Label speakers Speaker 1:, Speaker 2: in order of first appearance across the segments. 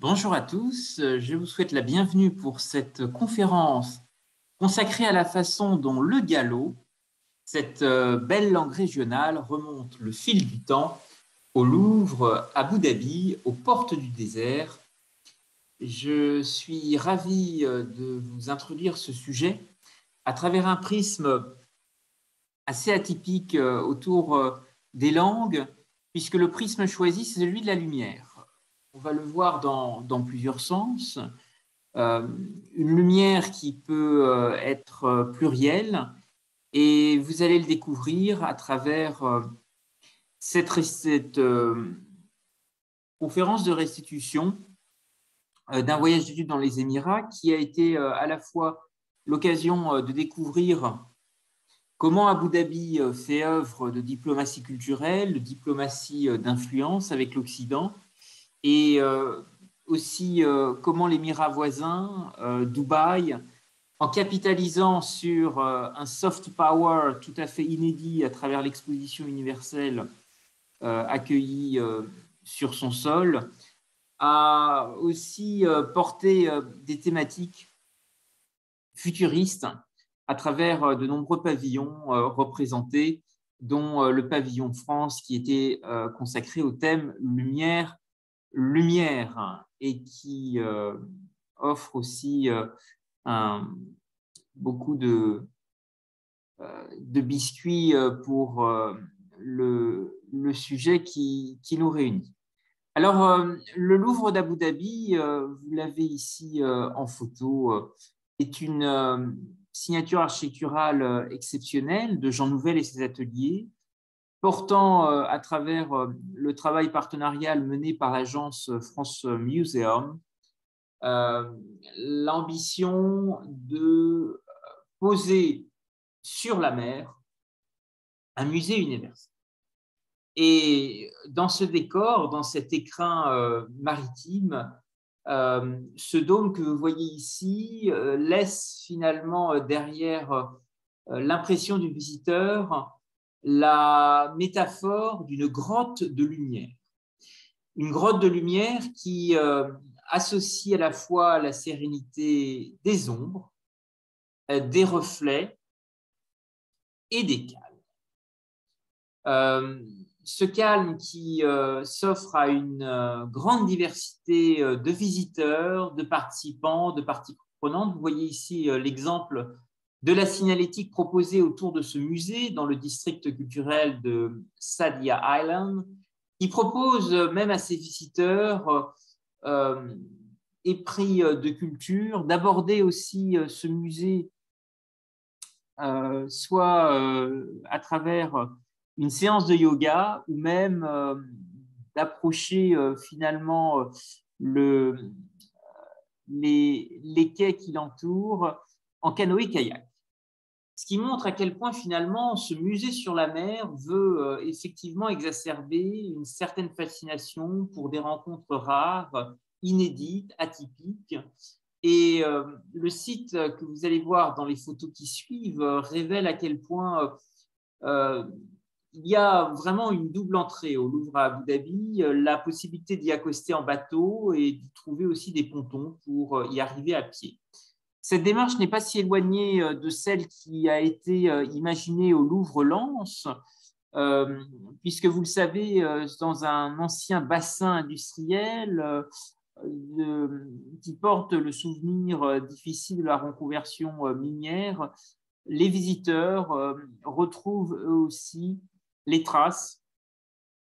Speaker 1: Bonjour à tous, je vous souhaite la bienvenue pour cette conférence consacrée à la façon dont le galop, cette euh, belle langue régionale, remonte le fil du temps au Louvre, à Abu aux portes du désert. Je suis ravi euh, de vous introduire ce sujet à travers un prisme assez atypique euh, autour des langues, puisque le prisme choisi, c'est celui de la lumière on va le voir dans, plusieurs sens. Euh, une lumière qui peut euh, être plurielle et vous allez le découvrir à travers euh, cette, conférence de restitution d'un voyage d'études dans les Émirats qui a été à la fois l'occasion de découvrir comment Abu Dhabi fait œuvre de diplomatie culturelle, de diplomatie d'influence avec l'Occident, et euh, aussi euh, comment l'émirat voisin, euh, Dubaï, en capitalisant sur un soft power tout à fait inédit à travers l'exposition universelle accueillie sur son sol, a aussi porté des thématiques futuristes à travers de nombreux pavillons représentés, dont le pavillon France qui était consacré au thème lumière lumière et qui euh, offre aussi euh, beaucoup de, euh, biscuits pour le, sujet qui, nous réunit. Alors, le Louvre d'Abu Dhabi, vous l'avez ici en photo, est une signature architecturale exceptionnelle de Jean Nouvel et ses ateliers, portant euh, à travers euh, le travail partenarial mené par l'agence France Museum euh, l'ambition de poser sur la mer un musée universel. Et dans ce décor, dans cet écrin maritime, ce dôme que vous voyez ici laisse finalement derrière l'impression du visiteur la métaphore d'une grotte de lumière. Une grotte de lumière qui euh, associe à la fois la sérénité des ombres, euh, des reflets et des calmes. Euh, ce calme qui s'offre à une grande diversité de visiteurs, de participants, de parties prenantes. Vous voyez ici l'exemple de la signalétique proposée autour de ce musée dans le district culturel de Sadia Island, qui propose même à ses visiteurs euh, épris de culture d'aborder aussi euh, ce musée euh, soit à travers une séance de yoga ou même d'approcher finalement le, les, les quais qui l'entourent en canoë-kayak. Ce qui montre à quel point finalement ce musée sur la mer veut euh, effectivement exacerber une certaine fascination pour des rencontres rares, inédites, atypiques. Et euh, le site que vous allez voir dans les photos qui suivent euh, révèle à quel point il y a vraiment une double entrée au Louvre à Abu Dhabi, la possibilité d'y accoster en bateau et d'y trouver aussi des pontons pour y arriver à pied. Cette démarche n'est pas si éloignée euh, de celle qui a été euh, imaginée au Louvre-Lens, euh, puisque vous le savez, dans un ancien bassin industriel qui porte le souvenir difficile de la reconversion minière, les visiteurs retrouvent eux aussi les traces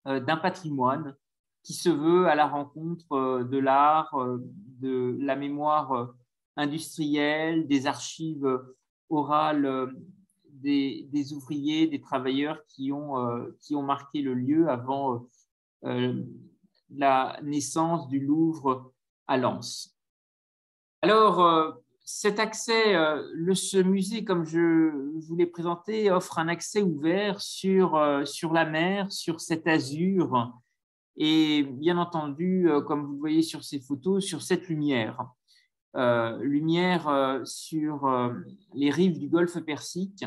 Speaker 1: d'un patrimoine qui se veut à la rencontre de l'art, de la mémoire industriels, des archives orales euh, des, ouvriers, des travailleurs qui ont, euh, marqué le lieu avant euh, la naissance du Louvre à Lens. Alors, cet accès, ce musée, comme je vous l'ai présenté, offre un accès ouvert sur, la mer, sur cet azur, et bien entendu, comme vous voyez sur ces photos, sur cette lumière. Euh, lumière euh, sur euh, les rives du golfe Persique.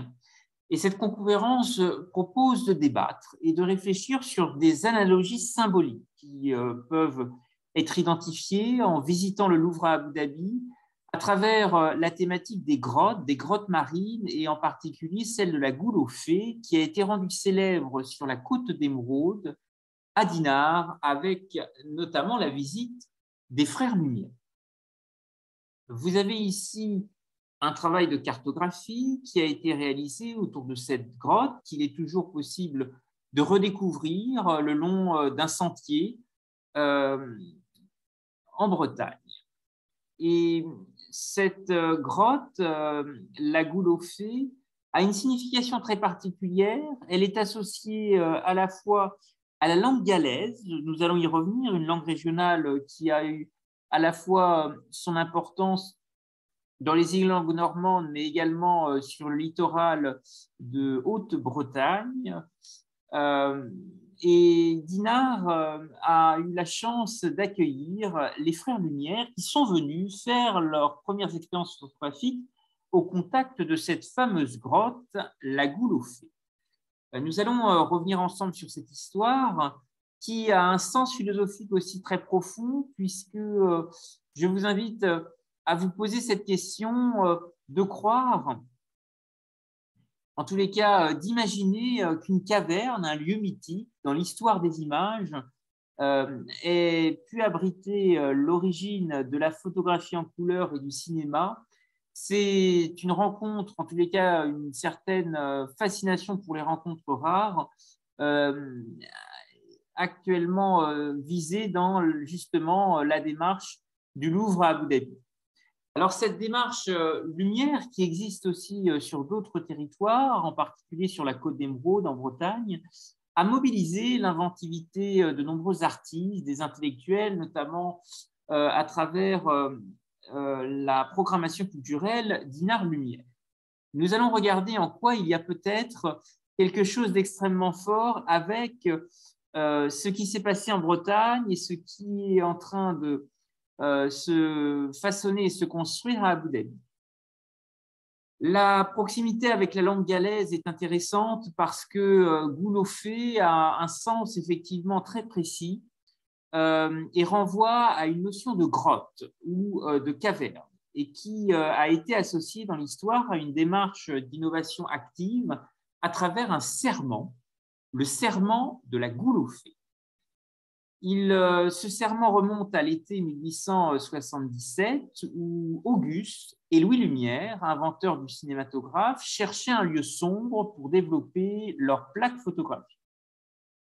Speaker 1: Et cette conférence propose de débattre et de réfléchir sur des analogies symboliques qui peuvent être identifié en visitant le Louvre à Abu Dhabi à travers la thématique des grottes, des grottes marines, et en particulier celle de la Goule aux Fées, qui a été rendue célèbre sur la côte d'Émeraude, à Dinard, avec notamment la visite des frères Lumière. Vous avez ici un travail de cartographie qui a été réalisé autour de cette grotte, qu'il est toujours possible de redécouvrir le long euh, d'un sentier euh, en Bretagne. Et cette euh, grotte, la Goule aux Fées, a une signification très particulière. Elle est associée à la fois à la langue galaise, nous allons y revenir, une langue régionale qui a eu à la fois son importance dans les îles normandes, mais également euh, sur le littoral de Haute-Bretagne. Euh, et Dinard euh, a eu la chance d'accueillir les frères Lumière qui sont venus faire leurs premières expériences photographiques au contact de cette fameuse grotte, la Fées. Nous allons revenir ensemble sur cette histoire qui a un sens philosophique aussi très profond, puisque je vous invite à vous poser cette question euh, de croire, en tous les cas, euh, d'imaginer euh, qu'une caverne, un lieu mythique dans l'histoire des images, ait pu abriter l'origine de la photographie en couleur et du cinéma. C'est une rencontre, en tous les cas, une certaine fascination pour les rencontres rares, actuellement visée dans justement la démarche du Louvre à Abu Dhabi. Alors cette démarche euh, lumière qui existe aussi euh, sur d'autres territoires, en particulier sur la côte d'Émeraude en Bretagne, a mobilisé l'inventivité euh, de nombreux artistes, des intellectuels, notamment à travers la programmation culturelle d'Inar Lumière. Nous allons regarder en quoi il y a peut-être quelque chose d'extrêmement fort avec ce qui s'est passé en Bretagne et ce qui est en train de euh, se façonner et se construire à Abu Dhabi. La proximité avec la langue galaise est intéressante parce que euh, Goulofé a un sens effectivement très précis euh, et renvoie à une notion de grotte ou de caverne et qui a été associée dans l'histoire à une démarche d'innovation active à travers un serment, le serment de la Goulofé. Il, euh, ce serment remonte à l'été 1877 où Auguste et Louis Lumière, inventeurs du cinématographe, cherchaient un lieu sombre pour développer leur plaque photographique.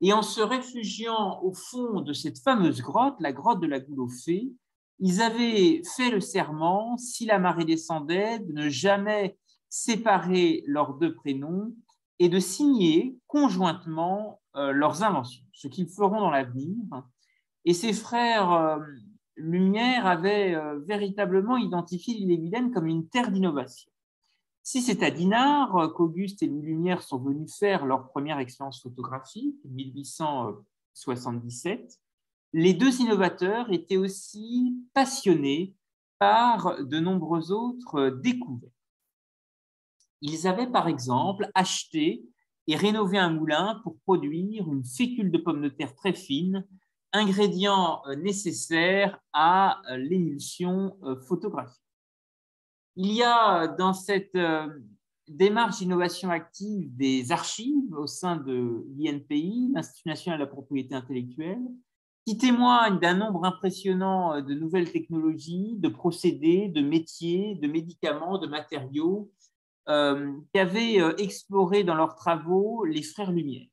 Speaker 1: Et en se réfugiant au fond de cette fameuse grotte, la grotte de la Goule aux Fées, ils avaient fait le serment, si la marée descendait, de ne jamais séparer leurs deux prénoms et de signer conjointement euh, leurs inventions, ce qu'ils feront dans l'avenir. Et ces frères euh, Lumière avaient euh, véritablement identifié l'île Vilaine comme une terre d'innovation. Si c'est à Dinard qu'Auguste et Louis Lumière sont venus faire leur première expérience photographique, 1877, les deux innovateurs étaient aussi passionnés par de nombreuses autres découvertes. Ils avaient par exemple acheté et rénover un moulin pour produire une fécule de pommes de terre très fine, ingrédient euh, nécessaire à euh, l'émulsion euh, photographique. Il y a dans cette démarche d'innovation active des archives au sein de l'INPI, l'Institut national de la propriété intellectuelle, qui témoignent d'un nombre impressionnant de nouvelles technologies, de procédés, de métiers, de médicaments, de matériaux, euh, qui avaient euh, exploré dans leurs travaux les frères Lumière.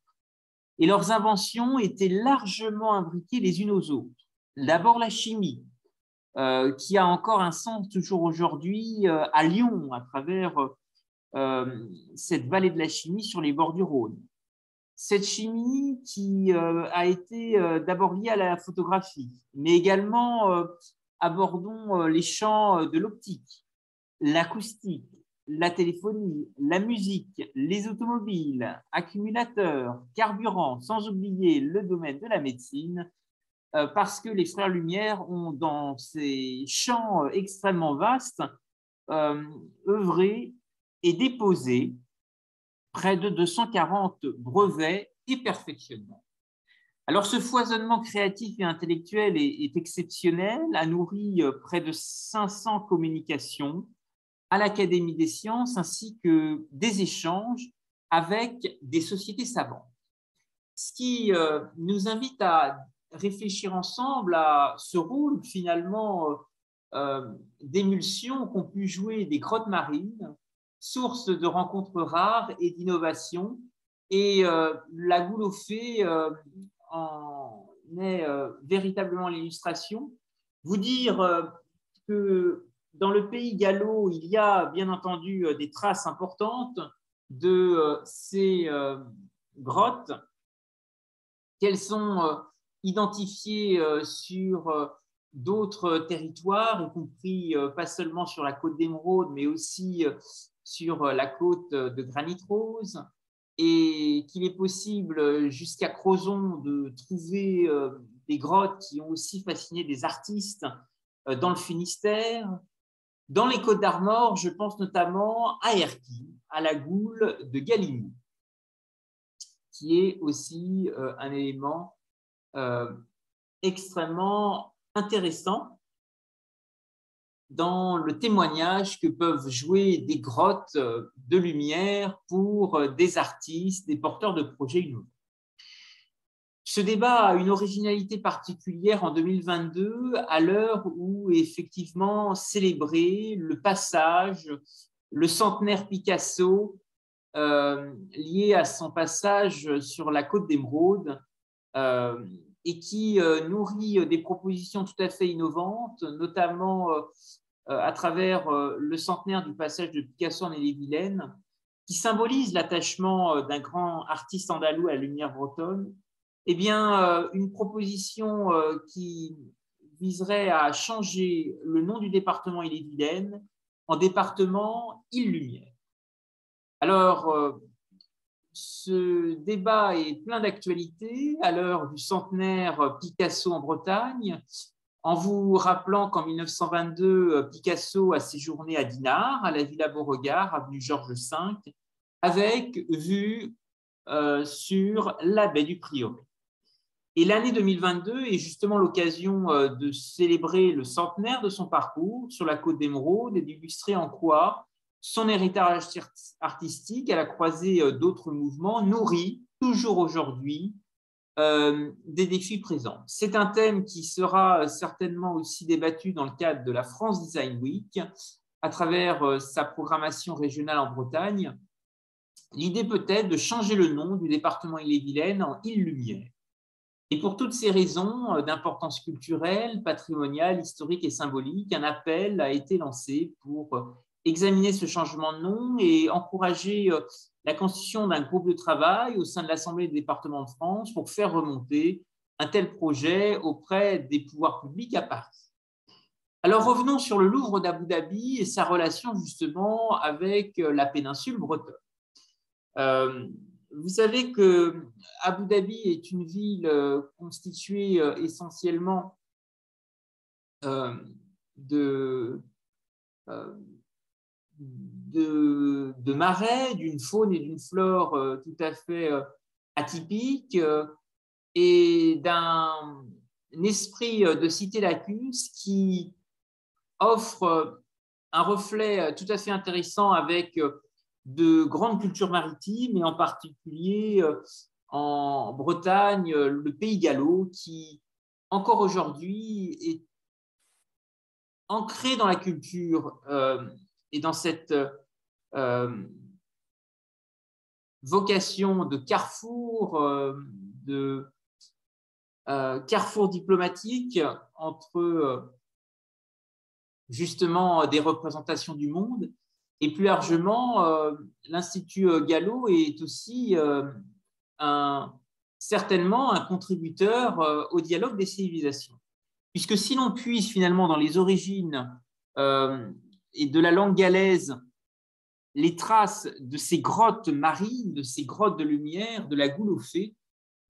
Speaker 1: Et leurs inventions étaient largement imbriquées les unes aux autres. D'abord la chimie, euh, qui a encore un sens toujours aujourd'hui à Lyon, à travers cette vallée de la chimie sur les bords du Rhône. Cette chimie qui a été d'abord liée à la photographie, mais également abordons les champs de l'optique, l'acoustique, la téléphonie, la musique, les automobiles, accumulateurs, carburants, sans oublier le domaine de la médecine, euh, parce que les frères Lumière ont, dans ces champs euh, extrêmement vastes, euh, œuvré et déposé près de 240 brevets et perfectionnements. Alors ce foisonnement créatif et intellectuel est, exceptionnel, a nourri près de 500 communications à l'Académie des sciences ainsi que des échanges avec des sociétés savantes. Ce qui euh, nous invite à réfléchir ensemble à ce rôle finalement euh, d'émulsion qu'ont pu jouer des grottes marines, source de rencontres rares et d'innovation. Et la goule au fait en est euh, véritablement l'illustration. Vous dire euh, que dans le pays gallo, il y a bien entendu euh, des traces importantes de ces grottes qu'elles sont identifiées sur d'autres territoires, y compris pas seulement sur la côte d'Émeraude, mais aussi sur la côte de Granit Rose, et qu'il est possible jusqu'à Crozon de trouver euh, des grottes qui ont aussi fasciné des artistes euh, dans le Finistère. Dans les Côtes d'Armor, je pense notamment à Erquy, à la goule de Galimou, qui est aussi euh, un élément extrêmement intéressant dans le témoignage que peuvent jouer des grottes de lumière pour des artistes, des porteurs de projets innovants. Ce débat a une originalité particulière en 2022, à l'heure où effectivement célébrer le passage, le centenaire Picasso euh, lié à son passage sur la côte d'Émeraude euh, et qui euh, nourrit des propositions tout à fait innovantes, notamment à travers le centenaire du passage de Picasso en Ille-et-Vilaine, qui symbolise l'attachement d'un grand artiste andalou à la lumière bretonne, eh bien, une proposition qui viserait à changer le nom du département Ille-et-Vilaine en département Île-Lumière. Alors, ce débat est plein d'actualité à l'heure du centenaire Picasso en Bretagne, en vous rappelant qu'en 1922, euh, Picasso a séjourné à Dinard, à la Villa Beauregard, avenue Georges V, avec vue euh, sur la baie du Prieuré. Et l'année 2022 est justement l'occasion euh, de célébrer le centenaire de son parcours sur la côte d'Émeraude et d'illustrer en quoi son héritage artistique, à la croisée d'autres mouvements, nourrit toujours aujourd'hui euh, des défis présents. C'est un thème qui sera certainement aussi débattu dans le cadre de la France Design Week à travers euh, sa programmation régionale en Bretagne. L'idée peut être de changer le nom du département Ille-et-Vilaine en Île-Lumière. Et pour toutes ces raisons euh, d'importance culturelle, patrimoniale, historique et symbolique, un appel a été lancé pour examiner ce changement de nom et encourager la constitution d'un groupe de travail au sein de l'Assemblée des départements de France pour faire remonter un tel projet auprès des pouvoirs publics à Paris. Alors revenons sur le Louvre d'Abu Dhabi et sa relation justement avec euh, la péninsule bretonne. Euh, vous savez que Abu Dhabi est une ville euh, constituée essentiellement de, de, marais, d'une faune et d'une flore euh, tout à fait euh, atypiques euh, et d'un esprit de cité lacus qui offre un reflet tout à fait intéressant avec de grandes cultures maritimes et en particulier en Bretagne, le pays gallo qui encore aujourd'hui est ancré dans la culture et dans cette euh, vocation de carrefour, euh, de euh, carrefour diplomatique entre justement des représentations du monde. Et plus largement, l'Institut Gallo est aussi un, certainement un contributeur au dialogue des civilisations. Puisque si l'on puise finalement dans les origines et de la langue galaise les traces de ces grottes marines, de ces grottes de lumière, de la au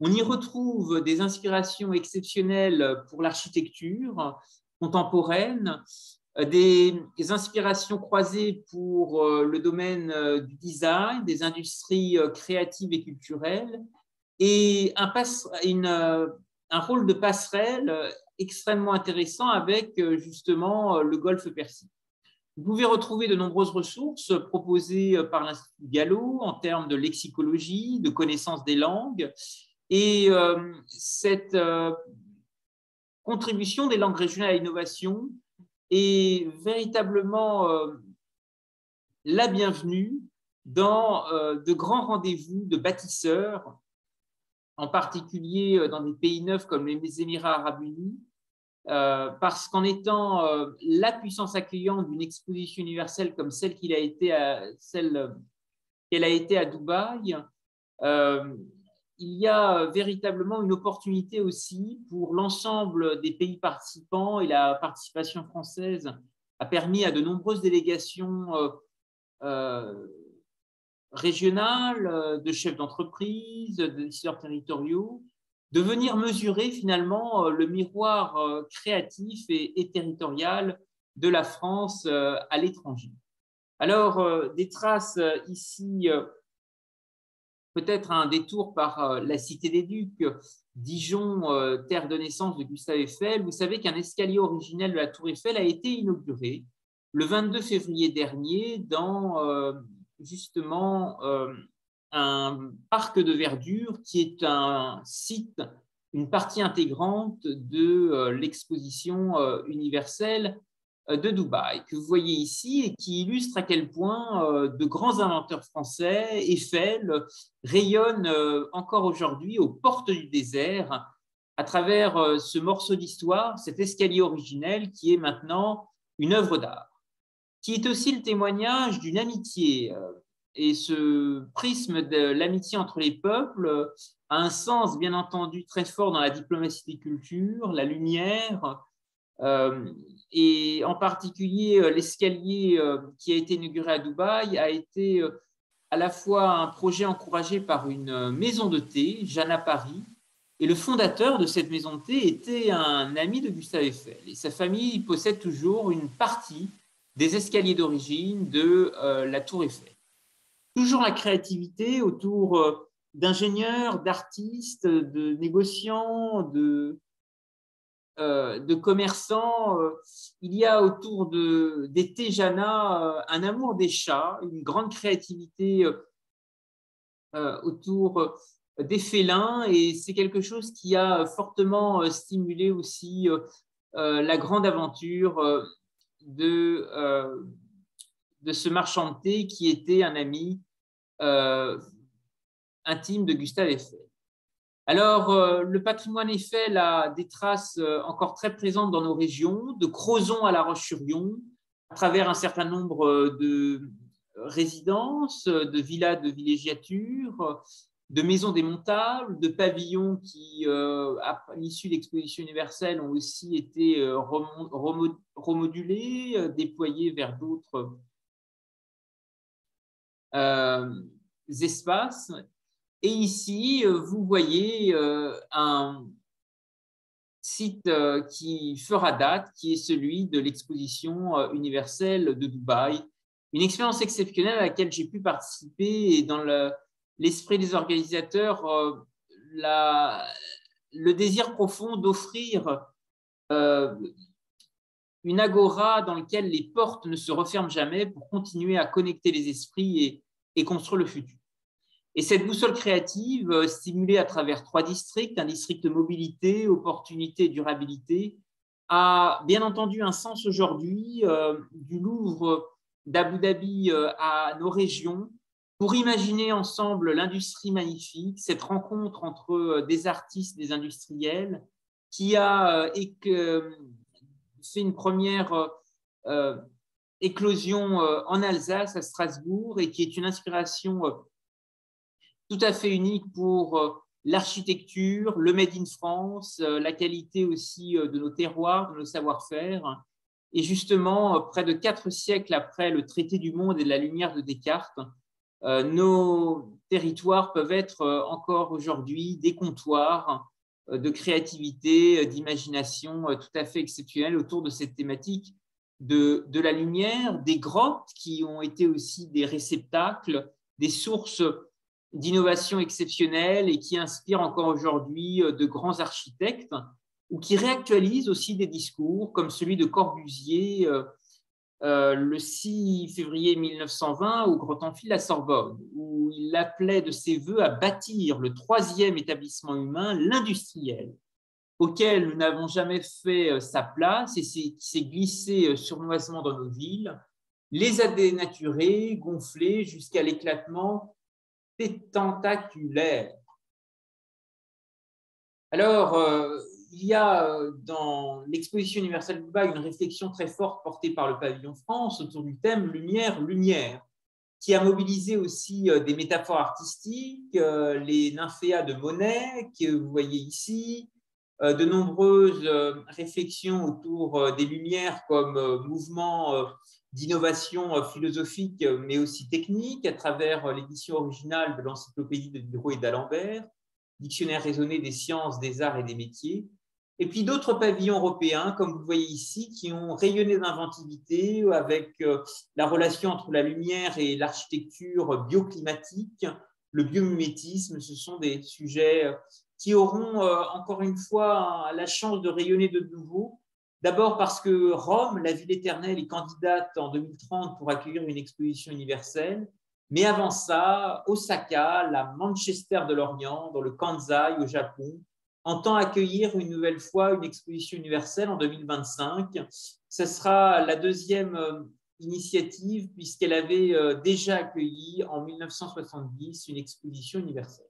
Speaker 1: On y retrouve des inspirations exceptionnelles pour l'architecture contemporaine, des, inspirations croisées pour euh, le domaine euh, du design, des industries euh, créatives et culturelles, et un, rôle de passerelle extrêmement intéressant avec justement le golfe Persique. Vous pouvez retrouver de nombreuses ressources proposées par l'Institut Gallo en termes de lexicologie, de connaissance des langues. Et euh, cette euh, contribution des langues régionales à l'innovation est véritablement euh, la bienvenue dans de grands rendez-vous de bâtisseurs, en particulier dans des pays neufs comme les Émirats arabes unis, euh, parce qu'en étant euh, la puissance accueillante d'une exposition universelle comme celle qu'il a qu'elle a été à Dubaï, euh, il y a véritablement une opportunité aussi pour l'ensemble des pays participants et la participation française a permis à de nombreuses délégations régionales, de chefs d'entreprise, de décideurs territoriaux, de venir mesurer finalement euh, le miroir euh, créatif et, territorial de la France euh, à l'étranger. Alors, des traces ici, peut-être un détour par la Cité des Ducs, Dijon, terre de naissance de Gustave Eiffel. Vous savez qu'un escalier originel de la Tour Eiffel a été inauguré le 22 février dernier dans justement un parc de verdure qui est un site, une partie intégrante de euh, l'exposition euh, universelle euh, de Dubaï, que vous voyez ici et qui illustre à quel point de grands inventeurs français, Eiffel, rayonnent encore aujourd'hui aux portes du désert à travers ce morceau d'histoire, cet escalier originel qui est maintenant une œuvre d'art, qui est aussi le témoignage d'une amitié et ce prisme de l'amitié entre les peuples a un sens, bien entendu, très fort dans la diplomatie des cultures, la lumière, euh, et en particulier euh, l'escalier euh, qui a été inauguré à Dubaï a été à la fois un projet encouragé par une maison de thé, Jana Paris, et le fondateur de cette maison de thé était un ami de Gustave Eiffel. Et sa famille possède toujours une partie des escaliers d'origine de la tour Eiffel toujours la créativité autour euh, d'ingénieurs, d'artistes, de négociants, de, euh, de commerçants. Euh, il y a autour de, des Tejana un amour des chats, une grande créativité autour des félins et c'est quelque chose qui a fortement stimulé aussi la grande aventure de, ce marchand qui était un ami euh, intime de Gustave Eiffel. Alors, euh, le patrimoine Eiffel a des traces euh, encore très présentes dans nos régions, de Crozon à La Roche-sur-Yon, à travers un certain nombre de résidences, de villas de villégiature, de maisons démontables, de pavillons qui, à l'issue de l'exposition universelle, ont aussi été remodulés, déployés vers d'autres euh, espaces. Et ici, euh, vous voyez euh, un site qui fera date, qui est celui de l'exposition universelle de Dubaï. Une expérience exceptionnelle à laquelle j'ai pu participer et dans l'esprit des organisateurs, le désir profond d'offrir une agora dans laquelle les portes ne se referment jamais pour continuer à connecter les esprits et, construire le futur. Et cette boussole créative, euh, stimulée à travers trois districts, un district de mobilité, opportunité et durabilité, a bien entendu un sens aujourd'hui euh, du Louvre d'Abu Dhabi euh, à nos régions pour imaginer ensemble l'industrie magnifique, cette rencontre entre des artistes, des industriels, qui a fait une première éclosion en Alsace, à Strasbourg, et qui est une inspiration tout à fait unique pour l'architecture, le Made in France, la qualité aussi de nos terroirs, de nos savoir-faire. Et justement, près de quatre siècles après le traité du monde et de la lumière de Descartes, nos territoires peuvent être encore aujourd'hui des comptoirs euh, de créativité, euh, d'imagination euh, tout à fait exceptionnelle autour de cette thématique de, de, la lumière, des grottes qui ont été aussi des réceptacles, des sources d'innovation exceptionnelle et qui inspire encore aujourd'hui de grands architectes ou qui réactualise aussi des discours comme celui de Corbusier euh, le 6 février 1920 au de la Sorbonne, où il appelait de ses voeux à bâtir le troisième établissement humain, l'industriel, auquel nous n'avons jamais fait euh, sa place et qui s'est glissé euh, sournoisement dans nos villes, les a dénaturés, gonflés jusqu'à l'éclatement tentaculaire. Alors, il y a euh, dans l'exposition universelle Bas une réflexion très forte portée par le pavillon France autour du thème Lumière, Lumière, qui a mobilisé aussi euh, des métaphores artistiques, euh, les nymphéas de Monet, que vous voyez ici, de nombreuses réflexions autour des Lumières comme mouvement d'innovation philosophique, mais aussi technique, à travers l'édition originale de l'encyclopédie de Diderot et d'Alembert, Dictionnaire raisonné des sciences, des arts et des métiers, et puis d'autres pavillons européens, comme vous voyez ici, qui ont rayonné d'inventivité avec euh, la relation entre la lumière et l'architecture bioclimatique, le biomimétisme. Ce sont des sujets euh, qui auront euh, encore une fois la chance de rayonner de nouveau. D'abord parce que Rome, la ville éternelle, est candidate en 2030 pour accueillir une exposition universelle. Mais avant ça, Osaka, la Manchester de l'Orient, dans le Kansai au Japon, entend accueillir une nouvelle fois une exposition universelle en 2025. Ce sera la deuxième euh, initiative puisqu'elle avait euh, déjà accueilli en 1970 une exposition universelle.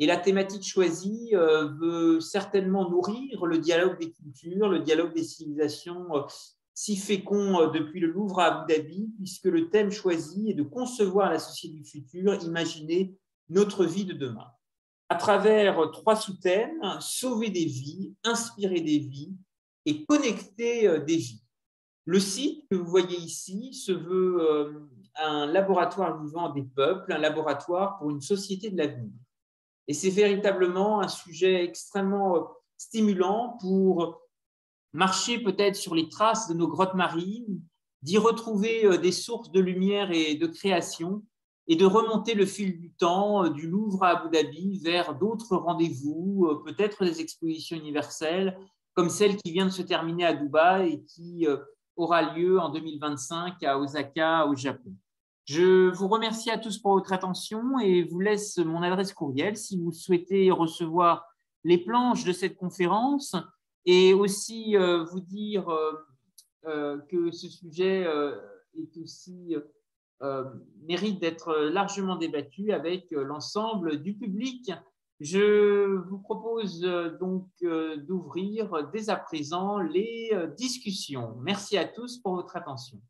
Speaker 1: Et la thématique choisie euh, veut certainement nourrir le dialogue des cultures, le dialogue des civilisations si fécond depuis le Louvre à Abu Dhabi, puisque le thème choisi est de concevoir la société du futur, imaginer notre vie de demain à travers trois sous-thèmes, sauver des vies, inspirer des vies et connecter euh, des vies. Le site que vous voyez ici se veut euh, un laboratoire vivant des peuples, un laboratoire pour une société de l'avenir. Et c'est véritablement un sujet extrêmement euh, stimulant pour marcher peut-être sur les traces de nos grottes marines, d'y retrouver des sources de lumière et de création, et de remonter le fil du temps euh, du Louvre à Abu Dhabi vers d'autres rendez-vous, euh, peut-être des expositions universelles, comme celle qui vient de se terminer à Dubaï et qui euh, aura lieu en 2025 à Osaka, au Japon. Je vous remercie à tous pour votre attention et vous laisse mon adresse courriel si vous souhaitez recevoir les planches de cette conférence et aussi vous dire que ce sujet est aussi euh, mérite d'être largement débattu avec euh, l'ensemble du public. Je vous propose euh, donc d'ouvrir dès à présent les discussions. Merci à tous pour votre attention.